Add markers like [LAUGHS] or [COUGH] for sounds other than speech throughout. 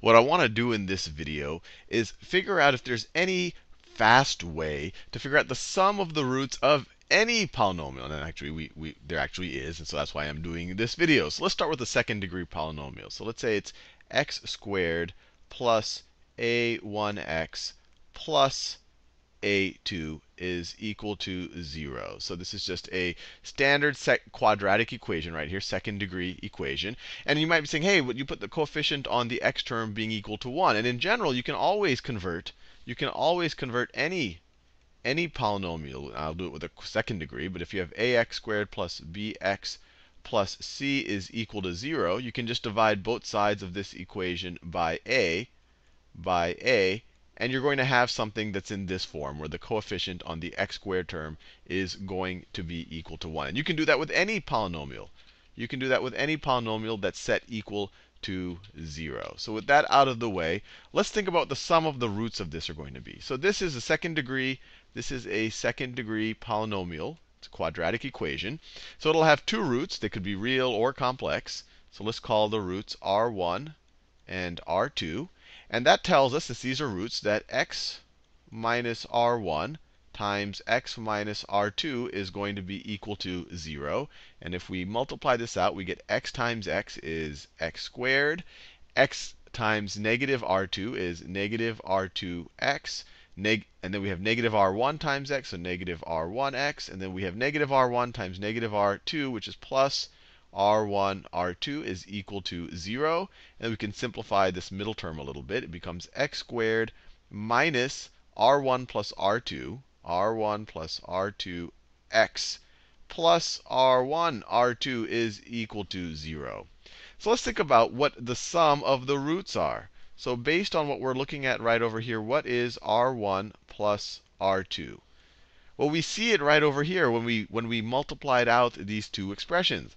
what I want to do in this video is figure out if there's any fast way to figure out the sum of the roots of any polynomial. And actually, we, we, there actually is, and so that's why I'm doing this video. So let's start with a second degree polynomial. So let's say it's x squared plus a1x plus a2 is equal to 0. So this is just a standard quadratic equation right here, second degree equation. And you might be saying, hey, but you put the coefficient on the x term being equal to 1. And in general, you can always convert, you can always convert any any polynomial. I'll do it with a second degree, but if you have ax squared plus bx plus c is equal to 0, you can just divide both sides of this equation by a, by a, and you're going to have something that's in this form, where the coefficient on the x squared term is going to be equal to 1. And you can do that with any polynomial. You can do that with any polynomial that's set equal to 0. So with that out of the way, let's think about the sum of the roots of this are going to be. So this is a second degree, this is a second degree polynomial. It's a quadratic equation. So it'll have two roots. They could be real or complex. So let's call the roots r1 and r2. And that tells us, since these are roots, that x minus r1 times x minus r2 is going to be equal to 0. And if we multiply this out, we get x times x is x squared. x times negative r2 is negative r2x. Neg and then we have negative r1 times x, so negative r1x. And then we have negative r1 times negative r2, which is plus r1, r2 is equal to 0. And we can simplify this middle term a little bit. It becomes x squared minus r1 plus r2, r1 plus r2x plus r1, r2 is equal to 0. So let's think about what the sum of the roots are. So based on what we're looking at right over here, what is r1 plus r2? Well, we see it right over here when we, when we multiplied out these two expressions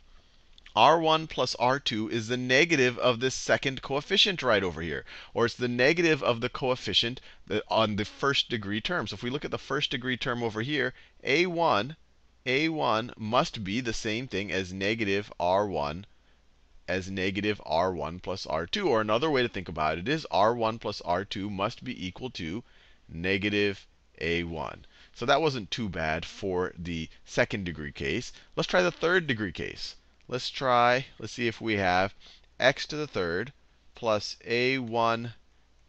r1 plus r2 is the negative of this second coefficient right over here. Or it's the negative of the coefficient uh, on the first degree term. So if we look at the first degree term over here, a1, a1 must be the same thing as negative r1 as negative r1 plus r2. Or another way to think about it is r1 plus r2 must be equal to negative a1. So that wasn't too bad for the second degree case. Let's try the third degree case. Let's try, let's see if we have x to the third plus a1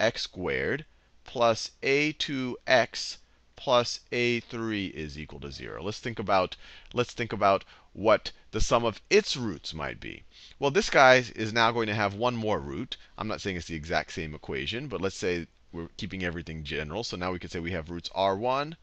x squared plus a2x plus a3 is equal to 0. Let's think about let's think about what the sum of its roots might be. Well, this guy is now going to have one more root. I'm not saying it's the exact same equation, but let's say we're keeping everything general. So now we could say we have roots r1,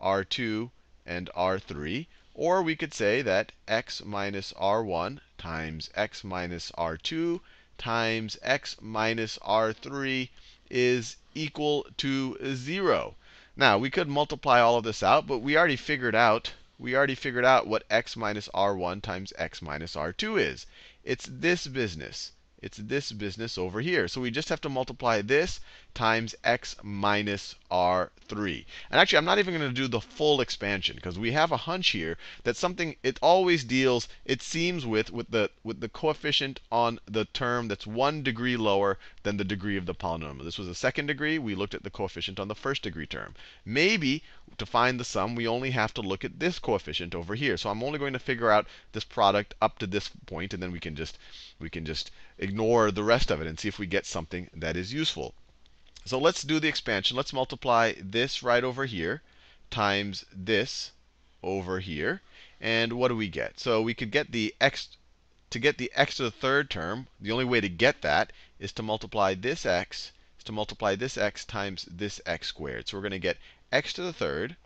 r2, and r3. Or we could say that x minus r1 times x minus r2 times x minus r3 is equal to 0. Now, we could multiply all of this out, but we already figured out we already figured out what x minus r1 times x minus r2 is. It's this business. It's this business over here. So we just have to multiply this times x minus r3. And actually, I'm not even going to do the full expansion because we have a hunch here that something it always deals, it seems with with the with the coefficient on the term that's one degree lower than the degree of the polynomial. This was a second degree. We looked at the coefficient on the first degree term. Maybe to find the sum, we only have to look at this coefficient over here. So I'm only going to figure out this product up to this point, and then we can just we can just ignore the rest of it and see if we get something that is useful. So let's do the expansion. Let's multiply this right over here times this over here. And what do we get? So we could get the x to get the x to the third term. The only way to get that is to multiply this x is to multiply this x times this x squared. So we're going to get x to the third.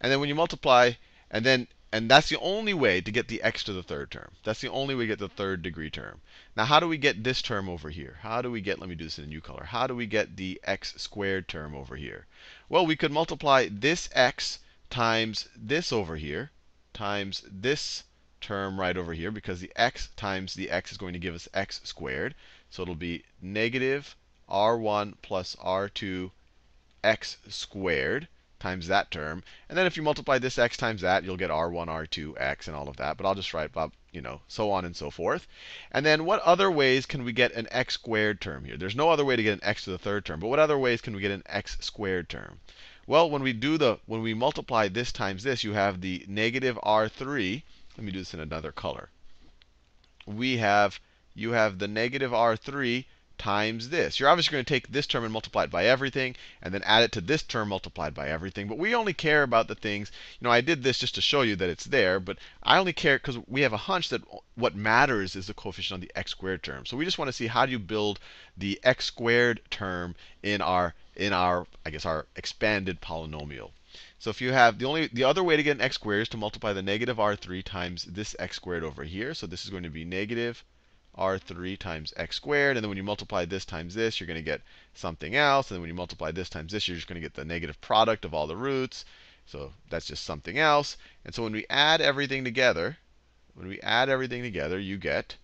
And then when you multiply, and then and that's the only way to get the x to the third term. That's the only way to get the third degree term. Now, how do we get this term over here? How do we get, let me do this in a new color. How do we get the x squared term over here? Well, we could multiply this x times this over here times this term right over here because the x times the x is going to give us x squared. So it'll be negative r1 plus r2 x squared times that term. And then if you multiply this x times that, you'll get r1, r2, x, and all of that. But I'll just write you know, so on and so forth. And then what other ways can we get an x squared term here? There's no other way to get an x to the third term, but what other ways can we get an x squared term? Well, when we do the when we multiply this times this, you have the negative r3. Let me do this in another color. We have you have the negative r3 times this. You're obviously going to take this term and multiply it by everything, and then add it to this term multiplied by everything. But we only care about the things, you know, I did this just to show you that it's there, but I only care because we have a hunch that what matters is the coefficient on the x squared term. So we just want to see how do you build the x squared term in our, in our, I guess, our expanded polynomial. So if you have the only the other way to get an x squared is to multiply the negative r3 times this x squared over here. So this is going to be negative r3 times x squared. And then when you multiply this times this, you're going to get something else. And then when you multiply this times this, you're just going to get the negative product of all the roots. So that's just something else. And so when we add everything together, when we add everything together, you get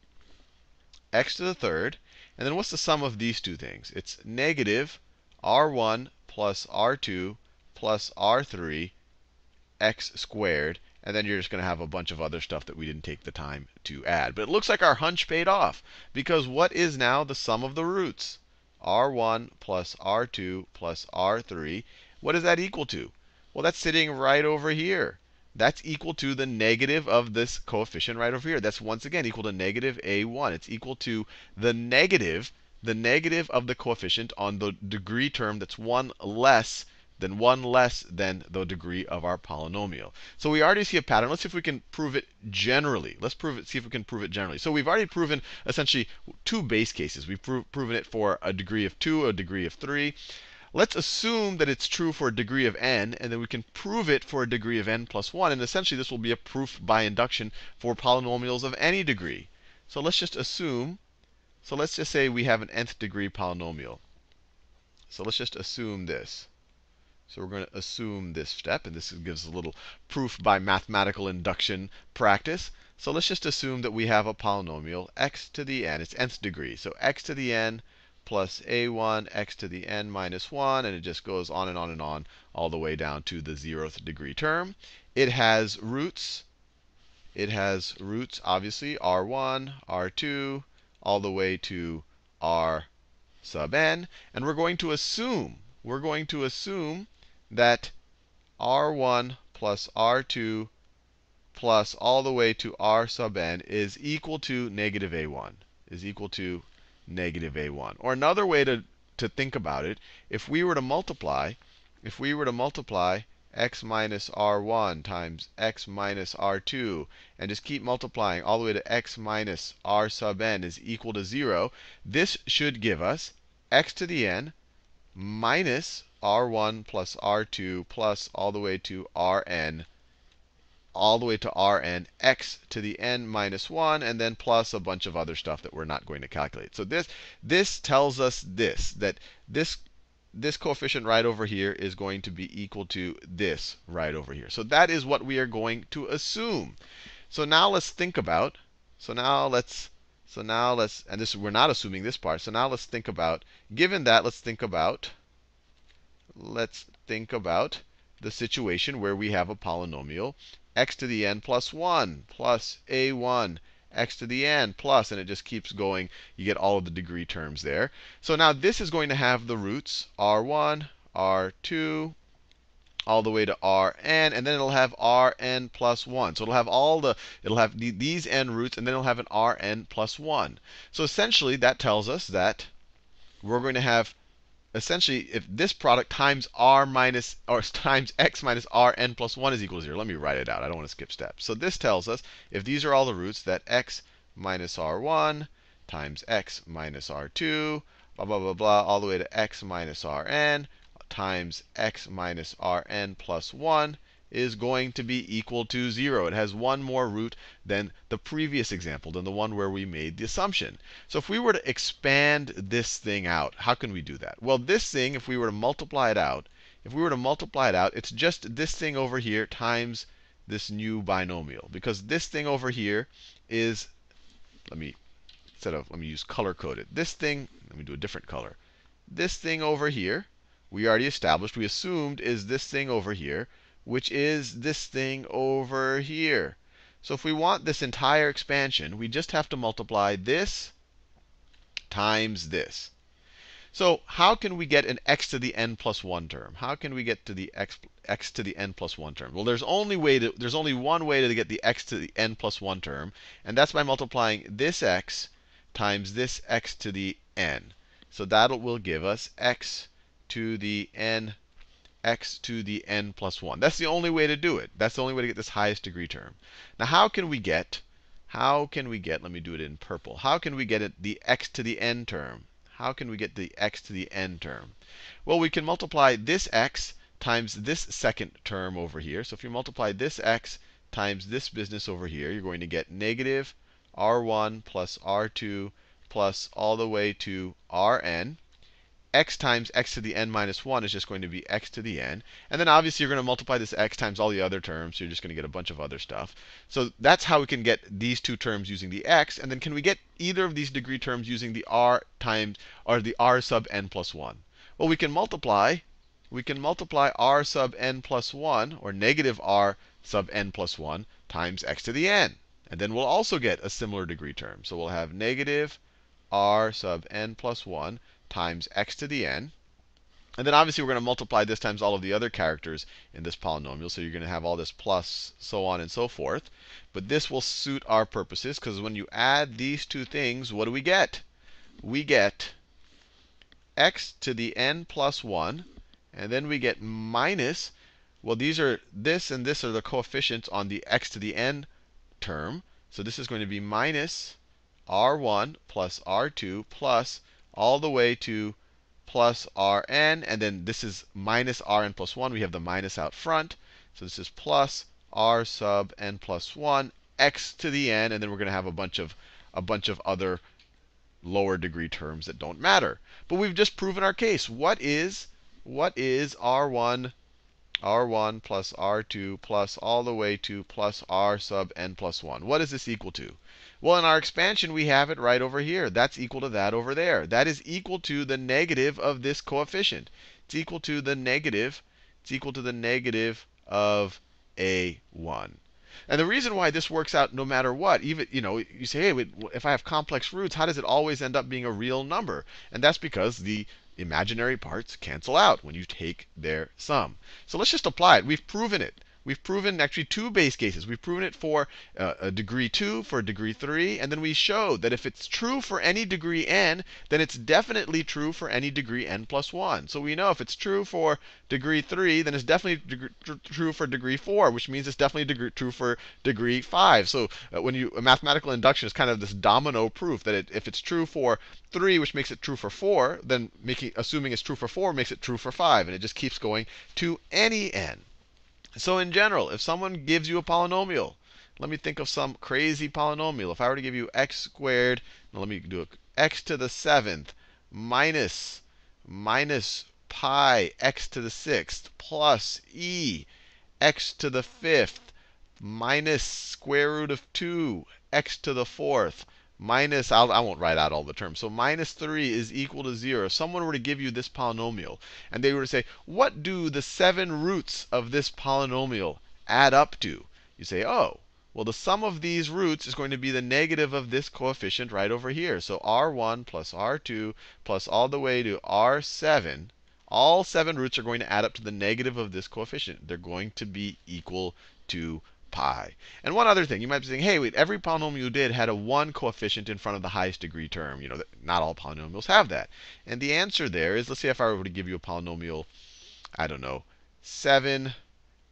x to the third. And then what's the sum of these two things? It's negative r1 plus r2 plus r3 x squared and then you're just going to have a bunch of other stuff that we didn't take the time to add. But it looks like our hunch paid off. Because what is now the sum of the roots? r1 plus r2 plus r3. What is that equal to? Well, that's sitting right over here. That's equal to the negative of this coefficient right over here. That's once again equal to negative a1. It's equal to the negative, the negative of the coefficient on the degree term that's 1 less then 1 less than the degree of our polynomial. So we already see a pattern. Let's see if we can prove it generally. Let's prove it, see if we can prove it generally. So we've already proven essentially two base cases. We've pro proven it for a degree of 2, a degree of 3. Let's assume that it's true for a degree of n, and then we can prove it for a degree of n plus 1. And essentially, this will be a proof by induction for polynomials of any degree. So let's just assume, so let's just say we have an nth degree polynomial. So let's just assume this. So we're going to assume this step, and this gives a little proof by mathematical induction practice. So let's just assume that we have a polynomial x to the n. It's nth degree. So x to the n plus a1 x to the n minus 1, and it just goes on and on and on all the way down to the zeroth degree term. It has roots. It has roots, obviously, r1, r2, all the way to r sub n. And we're going to assume, we're going to assume that r1 plus r2 plus all the way to r sub n is equal to negative a1, is equal to negative a1. Or another way to, to think about it, if we were to multiply, if we were to multiply x minus r1 times x minus r2, and just keep multiplying all the way to x minus r sub n is equal to 0, this should give us x to the n minus r1 plus r2 plus all the way to rn, all the way to rn, x to the n minus 1, and then plus a bunch of other stuff that we're not going to calculate. So this, this tells us this, that this, this coefficient right over here is going to be equal to this right over here. So that is what we are going to assume. So now let's think about, so now let's, so now let's, and this we're not assuming this part. So now let's think about, given that, let's think about let's think about the situation where we have a polynomial x to the n plus 1 plus a1 x to the n plus, and it just keeps going. You get all of the degree terms there. So now this is going to have the roots r1, r2, all the way to rn, and then it'll have rn plus 1. So it'll have all the, it'll have the, these n roots, and then it'll have an rn plus 1. So essentially, that tells us that we're going to have essentially, if this product times r minus or [LAUGHS] times x minus r n plus 1 is equal to 0, let me write it out. I don't want to skip steps. So this tells us, if these are all the roots, that x minus r1 times x minus r2, blah, blah, blah, blah, all the way to x minus rn times x minus rn plus 1 is going to be equal to 0. It has one more root than the previous example, than the one where we made the assumption. So if we were to expand this thing out, how can we do that? Well, this thing, if we were to multiply it out, if we were to multiply it out, it's just this thing over here times this new binomial. Because this thing over here is, let me, instead of, let me use color coded. This thing, let me do a different color. This thing over here, we already established, we assumed is this thing over here which is this thing over here. So if we want this entire expansion, we just have to multiply this times this. So how can we get an x to the n plus 1 term? How can we get to the x, x to the n plus 1 term? Well, there's only way to there's only one way to get the x to the n plus 1 term, and that's by multiplying this x times this x to the n. So that will give us x to the n x to the n plus 1. That's the only way to do it. That's the only way to get this highest degree term. Now, how can we get, how can we get, let me do it in purple, how can we get it the x to the n term? How can we get the x to the n term? Well, we can multiply this x times this second term over here. So if you multiply this x times this business over here, you're going to get negative r1 plus r2 plus all the way to rn x times x to the n minus 1 is just going to be x to the n. And then obviously you're going to multiply this x times all the other terms. So you're just going to get a bunch of other stuff. So that's how we can get these two terms using the x. And then can we get either of these degree terms using the r times or the r sub n plus 1? Well, we can multiply. We can multiply r sub n plus 1, or negative r sub n plus 1, times x to the n. And then we'll also get a similar degree term. So we'll have negative r sub n plus 1 times x to the n. And then obviously we're going to multiply this times all of the other characters in this polynomial. So you're going to have all this plus, so on and so forth. But this will suit our purposes because when you add these two things, what do we get? We get x to the n plus 1. And then we get minus, well, these are this and this are the coefficients on the x to the n term. So this is going to be minus r1 plus r2 plus all the way to plus Rn. And then this is minus Rn plus 1. We have the minus out front. So this is plus R sub n plus 1 x to the n. And then we're going to have a bunch of a bunch of other lower degree terms that don't matter. But we've just proven our case. What is what is R1 r1 plus r2 plus all the way to plus r sub n plus 1. What is this equal to? Well, in our expansion, we have it right over here. That's equal to that over there. That is equal to the negative of this coefficient. It's equal to the negative. It's equal to the negative of a1. And the reason why this works out no matter what, even, you know, you say, hey, if I have complex roots, how does it always end up being a real number? And that's because the imaginary parts cancel out when you take their sum. So let's just apply it. We've proven it. We've proven actually two base cases. We've proven it for uh, a degree 2, for a degree 3, and then we showed that if it's true for any degree n, then it's definitely true for any degree n plus 1. So we know if it's true for degree 3, then it's definitely true for degree 4, which means it's definitely true for degree 5. So uh, when you mathematical induction is kind of this domino proof that it, if it's true for 3, which makes it true for 4, then making assuming it's true for 4 makes it true for 5, and it just keeps going to any n. So in general, if someone gives you a polynomial, let me think of some crazy polynomial. If I were to give you x squared, now let me do it, x to the seventh minus minus pi x to the sixth plus e x to the fifth minus square root of 2 x to the fourth minus, I'll, I will not write out all the terms. So minus 3 is equal to 0. If someone were to give you this polynomial, and they were to say, what do the seven roots of this polynomial add up to? You say, oh, well, the sum of these roots is going to be the negative of this coefficient right over here. So r1 plus r2 plus all the way to r7, all seven roots are going to add up to the negative of this coefficient. They're going to be equal to pi. And one other thing, you might be saying, hey, wait, every polynomial you did had a 1 coefficient in front of the highest degree term. You know, not all polynomials have that. And the answer there is, let's say if I were to give you a polynomial, I don't know, 7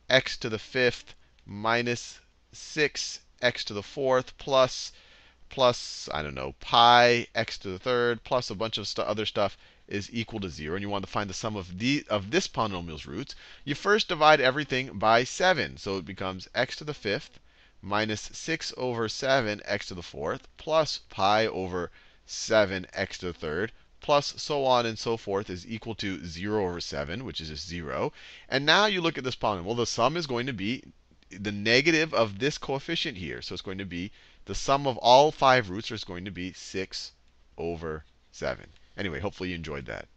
x to the fifth minus 6 x to the fourth plus plus, I don't know, pi x to the third plus a bunch of st other stuff is equal to 0, and you want to find the sum of, the, of this polynomial's roots, you first divide everything by 7. So it becomes x to the fifth minus 6 over 7 x to the fourth plus pi over 7 x to the third plus so on and so forth is equal to 0 over 7, which is just 0. And now you look at this polynomial. Well, the sum is going to be the negative of this coefficient here. So it's going to be the sum of all five roots is going to be 6 over 7. Anyway, hopefully you enjoyed that.